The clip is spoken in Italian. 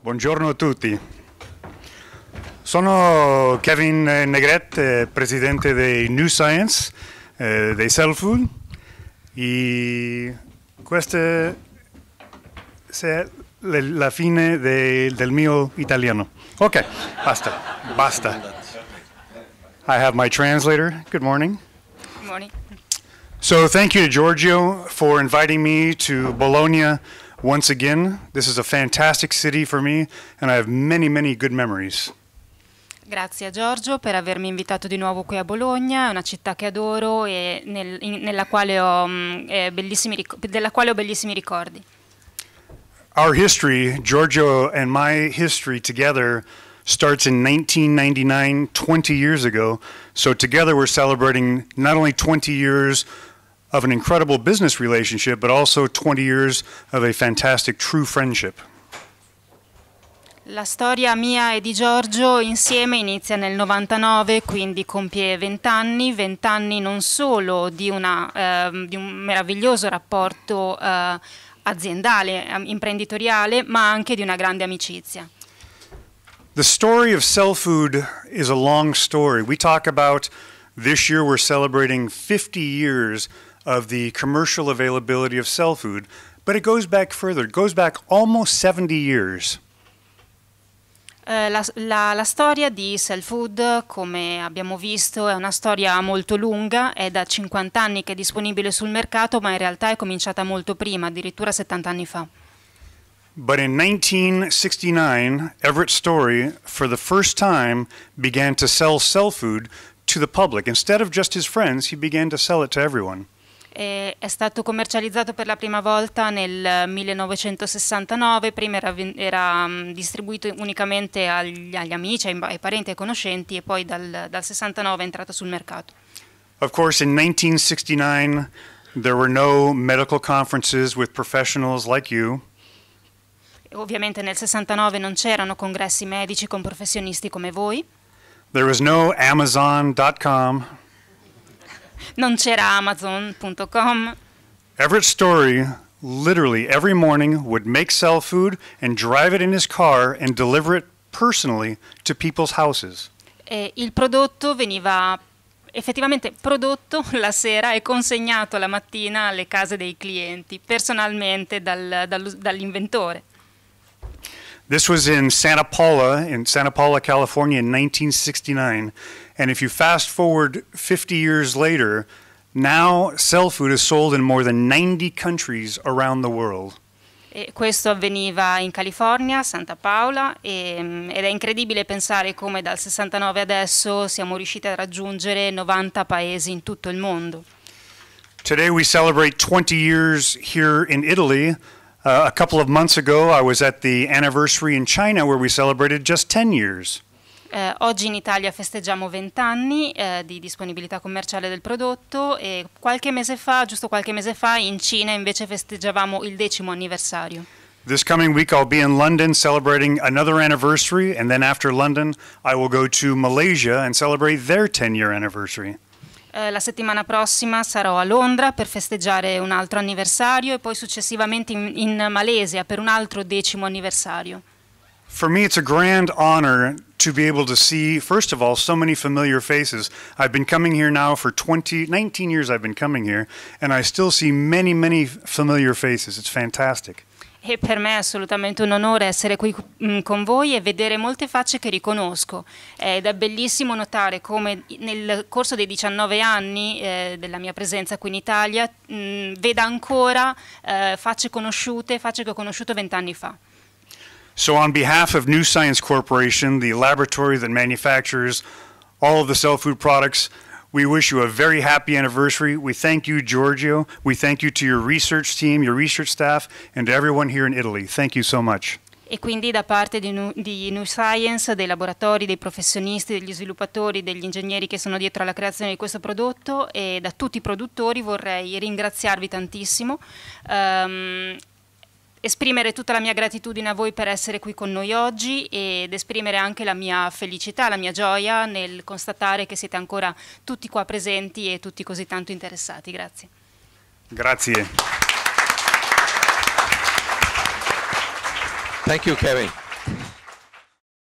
Buongiorno a tutti. Sono Kevin Negrete, presidente di New Science, eh, dei Cell Food. E questa è la fine de, del mio italiano. Ok, basta, basta. I have my translator. Good morning. Good morning. So thank you to Giorgio for inviting me to Bologna once again. This is a fantastic city for me, and I have many, many good memories. Grazie a Giorgio per avermi invitato di nuovo qui a Bologna, è una città che adoro e nel, in, nella quale ho, mm, eh, della quale ho bellissimi ricordi. Our history, Giorgio and my history together, starts in 1999, 20 years ago. So together we're celebrating not only 20 years of an incredible business relationship, but also 20 years of a fantastic true friendship. La storia mia e di Giorgio insieme inizia nel 99, quindi compie 20 anni, 20 anni non solo di, una, eh, di un meraviglioso rapporto eh, aziendale, imprenditoriale, ma anche di una grande amicizia. The story of Cell Food is a long story. We talk about this year we're celebrating 50 years of the commercial availability of cell food, but it goes back further. It goes back almost 70 years. Eh, la, la, la, storia di Cell Food, come abbiamo visto, è una storia molto lunga, è da 50 anni che è disponibile sul mercato, ma in realtà è cominciata molto prima, addirittura 70 anni fa. But in 1969, Everett Story, for the first time, began to sell cell food to the public. Instead of just his friends, he began to sell it to everyone è stato commercializzato per la prima volta nel 1969, prima era, era um, distribuito unicamente agli, agli amici, ai, ai, parenti e ai conoscenti e poi dal, dal 69 è entrato sul mercato. Of course in 1969 there were no medical conferences with professionals like you. Ovviamente nel 69 non c'erano congressi medici con professionisti come voi. There was no Amazon.com. Non c'era Amazon.com. Everett Story literally every morning would make cell food and drive it in his car and deliver it personally to people's houses. E il prodotto veniva effettivamente prodotto la sera e consegnato la mattina alle case dei clienti, personalmente dal, dal, dall'inventore. This was in Santa Paula, in Santa Paula, California in 1969. And if you fast forward 50 years later, now cell food is sold in more than 90 countries around the world. E questo avveniva in California, Santa Paola, e, mm, ed è incredibile pensare come dal 69 adesso siamo riusciti a raggiungere 90 paesi in tutto il mondo. Today we celebrate 20 years here in Italy. Uh, a couple of months ago I was at the anniversary in China where we celebrated just 10 years. Eh, oggi in Italia festeggiamo 20 anni eh, di disponibilità commerciale del prodotto e qualche mese fa, giusto qualche mese fa, in Cina invece festeggiavamo il decimo anniversario. This coming week I'll be in London celebrating another anniversary and then after London I will go to Malaysia and celebrate their 10 year anniversary. Eh, la settimana prossima sarò a Londra per festeggiare un altro anniversario e poi successivamente in, in Malesia per un altro decimo anniversario. For me, it's a grand honor to be able to see, first of all, so many familiar faces. I've been coming here now for 20, 19 years I've been coming here, and I still see many, many familiar faces. It's fantastic. E per me è assolutamente un onore essere qui mm, con voi e vedere molte facce che riconosco. Ed è bellissimo notare come nel corso dei 19 anni eh, della mia presenza qui in Italia mh, mm, veda ancora eh, facce conosciute, facce che ho conosciuto vent'anni fa. So, on behalf of New Science Corporation, the laboratory that manufactures all of the cell food products, we wish you a very happy anniversary. We thank you, Giorgio. We thank you to your research team, your research staff, and to everyone here in Italy. Thank you so much. E quindi da parte di New, di New Science, dei laboratori, dei professionisti, degli sviluppatori, degli ingegneri che sono dietro alla creazione di questo prodotto e da tutti i produttori vorrei ringraziarvi tantissimo. Um, esprimere tutta la mia gratitudine a voi per essere qui con noi oggi ed esprimere anche la mia felicità, la mia gioia nel constatare che siete ancora tutti qua presenti e tutti così tanto interessati. Grazie. Grazie. Thank you, Kevin.